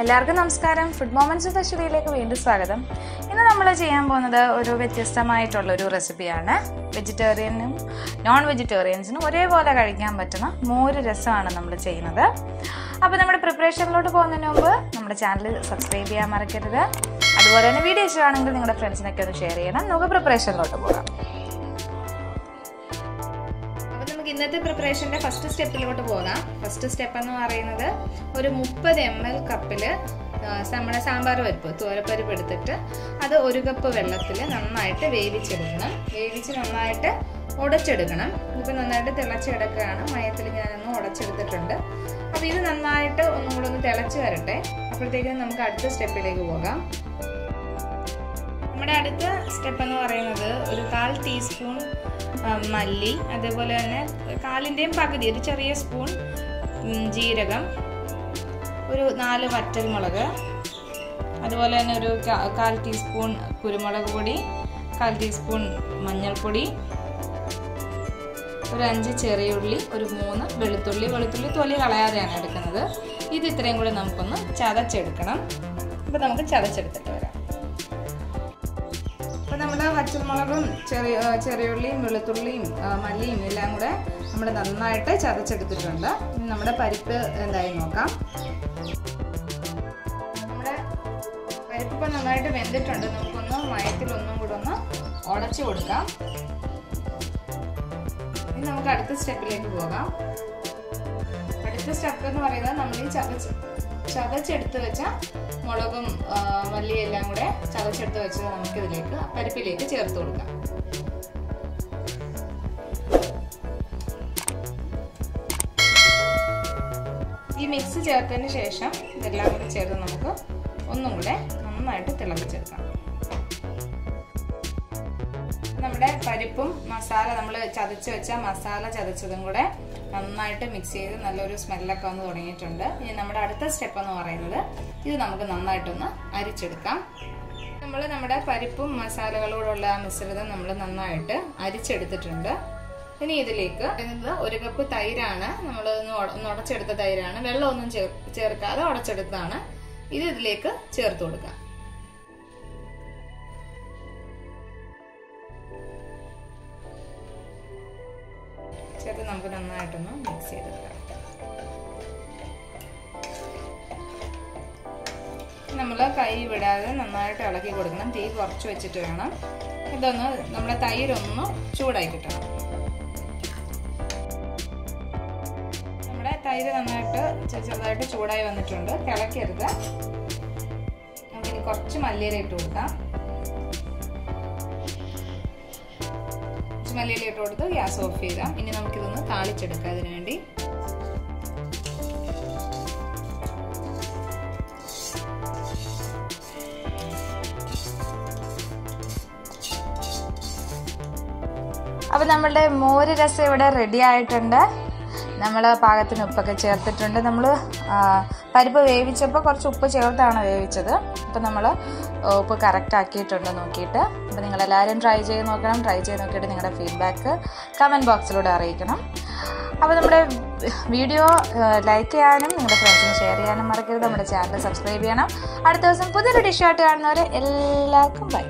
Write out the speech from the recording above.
എല്ലാവർക്കും നമസ്കാരം. Food moments അശ്വതിയിലേക്ക് വീണ്ടും സ്വാഗതം. ഇന്ന് നമ്മൾ ചെയ്യാൻ പോകുന്നത് ഒരു വ്യത്യസ്തമായിട്ടുള്ള ഒരു റെസിപ്പിയാണ് വെജിറ്റേറിയനും നോൺ വെജിറ്റേറിയൻസിനും ഒരേപോലെ കഴിക്കാൻ പറ്റുന്ന മോര് രസമാണ് നമ്മൾ ചെയ്യുന്നത്. അപ്പോൾ നമ്മുടെ പ്രിപ്പറേഷനിലോട്ട് പോകുന്നതിന് മുമ്പ് നമ്മുടെ ചാനൽ സബ്സ്ക്രൈബ് ചെയ്യാൻ മറക്കരുത്. അതുപോലെ തന്നെ വീഡിയോ ഇഷ്ടമാണെങ്കിൽ നിങ്ങളുടെ ഫ്രണ്ട്സിനൊക്കെ ഒന്ന് ഷെയർ ചെയ്യണം. നമുക്ക് പ്രിപ്പറേഷനിലോട്ട് പോകാം. ഇന്നത്തെ പ്രിപ്പറേഷന്റെ ഫസ്റ്റ് സ്റ്റെപ്പിലോട്ട് പോകാം. ഫസ്റ്റ് സ്റ്റെപ്പ് എന്ന് പറയുന്നത് ഒരു മുപ്പത് എം എൽ കപ്പിൽ നമ്മുടെ സാമ്പാർ പരിപ്പ് തോരപ്പരിപ്പ് എടുത്തിട്ട് അത് ഒരു കപ്പ് വെള്ളത്തിൽ നന്നായിട്ട് വേവിച്ചെടുക്കണം. വേവിച്ച് നന്നായിട്ട് ഉടച്ചെടുക്കണം. ഇതിപ്പോൾ നന്നായിട്ട് തിളച്ചെടുക്കുകയാണ്. മയത്തിൽ ഞാനൊന്ന് ഉടച്ചെടുത്തിട്ടുണ്ട്. അപ്പോൾ ഇത് നന്നായിട്ട് ഒന്നും കൂടെ ഒന്ന് തിളച്ച് വരട്ടെ. അപ്പോഴത്തേക്കും നമുക്ക് അടുത്ത സ്റ്റെപ്പിലേക്ക് പോകാം. നമ്മുടെ അടുത്ത സ്റ്റെപ്പ് എന്ന് പറയുന്നത് ഒരു കാൽ ടീസ്പൂൺ മല്ലി അതേപോലെ തന്നെ കാലിന്റെയും പകുതി ഒരു ചെറിയ സ്പൂൺ ജീരകം ഒരു നാല് വറ്റൽമുളക് അതുപോലെ തന്നെ ഒരു കാൽ ടീസ്പൂൺ കുരുമുളക് പൊടി കാൽ ടീസ്പൂൺ മഞ്ഞൾപ്പൊടി ഒരു അഞ്ച് ചെറിയ ഉള്ളി ഒരു മൂന്ന് വെളുത്തുള്ളി. വെളുത്തുള്ളി തൊലി കളയാതെയാണ് എടുക്കുന്നത്. ഇത് ഇത്രയും കൂടി നമുക്കൊന്ന് ചതച്ചെടുക്കണം. അപ്പോൾ നമുക്ക് ചതച്ചെടുത്തിട്ട് വരാം. പച്ചമുളകും ചെറിയ ചെറിയുള്ളിയും വെളുത്തുള്ളിയും മല്ലിയും എല്ലാം കൂടെ നമ്മൾ നന്നായിട്ട് ചതച്ചെടുത്തിട്ടുണ്ട്. ഇനി നമ്മുടെ പരിപ്പ് എന്തായി നോക്കാം. നമ്മുടെ പരിപ്പ് നന്നായിട്ട് വെന്തിട്ടുണ്ട്. നമുക്കൊന്ന് മയത്തിൽ ഒന്നും കൂടെ ഒന്ന് ഉടച്ചു കൊടുക്കാം. ഇനി നമുക്ക് അടുത്ത സ്റ്റെപ്പിലേക്ക് പോകാം. അടുത്ത സ്റ്റെപ്പ് എന്ന് പറയുന്നത് നമ്മൾ ഈ ചതച്ച് ചതച്ചെടുത്ത് വെച്ച മുളകും മല്ലിയും എല്ലാം കൂടെ ചതച്ചെടുത്ത് വെച്ചത് നമുക്ക് ഇതിലേക്ക് പരിപ്പിലേക്ക് ചേർത്ത് കൊടുക്കാം. ഈ മിക്സ് ചേർത്തതിന് ശേഷം ഇതെല്ലാം കൂടി ചേർത്ത് നമുക്ക് ഒന്നും കൂടെ നന്നായിട്ട് തിളപ്പിച്ചെടുക്കാം. നമ്മുടെ പരിപ്പും മസാല നമ്മൾ ചതച്ച് വെച്ച മസാല ചതച്ചതും കൂടെ നന്നായിട്ട് മിക്സ് ചെയ്ത് നല്ലൊരു സ്മെല്ലൊക്കെ വന്ന് തുടങ്ങിയിട്ടുണ്ട്. ഇനി നമ്മുടെ അടുത്ത സ്റ്റെപ്പ് എന്ന് പറയുന്നത് ഇത് നമുക്ക് നന്നായിട്ടൊന്ന് അരിച്ചെടുക്കാം. നമ്മൾ നമ്മുടെ പരിപ്പും മസാലകളോടുള്ള ആ മിശ്രിതം നമ്മൾ നന്നായിട്ട് അരിച്ചെടുത്തിട്ടുണ്ട്. ഇനി ഇതിലേക്ക് ഒരു കപ്പ് തൈരാണ്. നമ്മൾ ഒന്ന് ഉടച്ചെടുത്ത തൈരാണ്. വെള്ളമൊന്നും ചേർക്കാതെ ഉടച്ചെടുത്താണ് ഇത് ഇതിലേക്ക് ചേർത്ത് കൊടുക്കാം. നമുക്ക് നന്നായിട്ടൊന്ന് മിക്സ് ചെയ്തെടുക്കാം. നമ്മൾ കൈ വിടാതെ നന്നായിട്ട് ഇളക്കി കൊടുക്കണം. തീ കുറച്ച് വെച്ചിട്ട് വേണം. ഇതൊന്ന് നമ്മുടെ തൈരൊന്ന് ചൂടായി കിട്ടണം നമ്മുടെ തൈര് നന്നായിട്ട് ചെറുതായിട്ട് ചൂടായി വന്നിട്ടുണ്ട്. തിളക്കരുത്. നമുക്കിനി കുറച്ച് മല്ലിയില ഇട്ട് കൊടുക്കാം. മല്ലിയില ഇട്ട് കൊടുത്ത് ഗ്യാസ് ഓഫ് ചെയ്താം. ഇനി നമുക്കിതൊന്ന് താളിച്ചെടുക്കാം അതിനു വേണ്ടി അപ്പോൾ നമ്മളുടെ മോര് രസം ഇവിടെ റെഡി ആയിട്ടുണ്ട്. നമ്മൾ പാകത്തിന് ഉപ്പൊക്കെ ചേർത്തിട്ടുണ്ട്. നമ്മൾ പരിപ്പ് വേവിച്ചപ്പോൾ കുറച്ച് ഉപ്പ് ചേർത്താണ് വേവിച്ചത്. അപ്പോൾ നമ്മൾ ഉപ്പ് കറക്റ്റ് ആക്കിയിട്ടുണ്ട് നോക്കിയിട്ട്. അപ്പോൾ നിങ്ങളെല്ലാവരും ട്രൈ ചെയ്ത് നോക്കണം. ട്രൈ ചെയ്ത് നോക്കിയിട്ട് നിങ്ങളുടെ ഫീഡ്ബാക്ക് കമന്റ് ബോക്സിലൂടെ അറിയിക്കണം. അപ്പോൾ നമ്മുടെ വീഡിയോ ലൈക്ക് ചെയ്യാനും നിങ്ങളുടെ ഫ്രണ്ട്സിന് ഷെയർ ചെയ്യാനും മറക്കരുത്. നമ്മുടെ ചാനൽ സബ്സ്ക്രൈബ് ചെയ്യണം. അടുത്ത ദിവസം പുതിയൊരു ഡിഷായിട്ട് കാണുന്നവരെ എല്ലാവർക്കും ബൈ